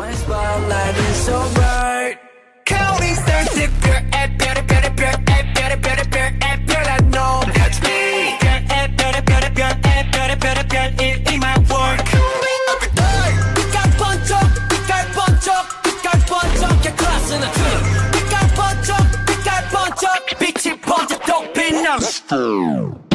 My spotlight is so bright. Counting stars disappear at better, better, better, at better, better, better, at better. That's me. At better, better, better, at better, better, better. My work. Up at dark. Up. Up. Up. Up, up,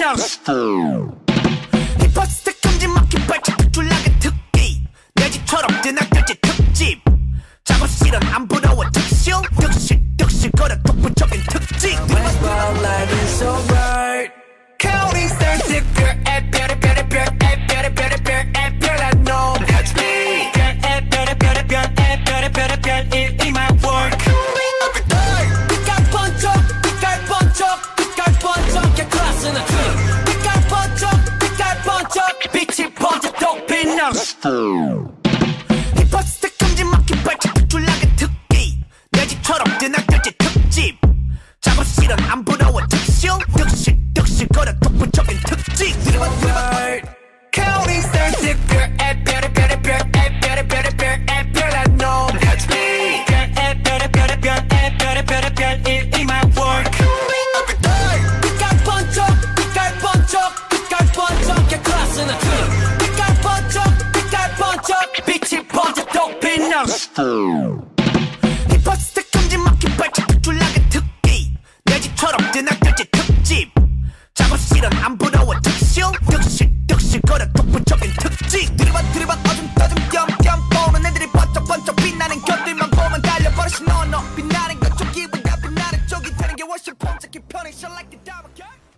그냥. 힙합스타 큼지막히 발짝 줄라게 특기. 내 집처럼 드나까지 특집. 작업실은 안 부러워 특실 특실 특실 거려 독보적인 특징. 힙합 스텝 큼지막힌 발짝 출락의 특기. 내 집처럼 드나들지 특집. 작업실은 안 부러워. Fool.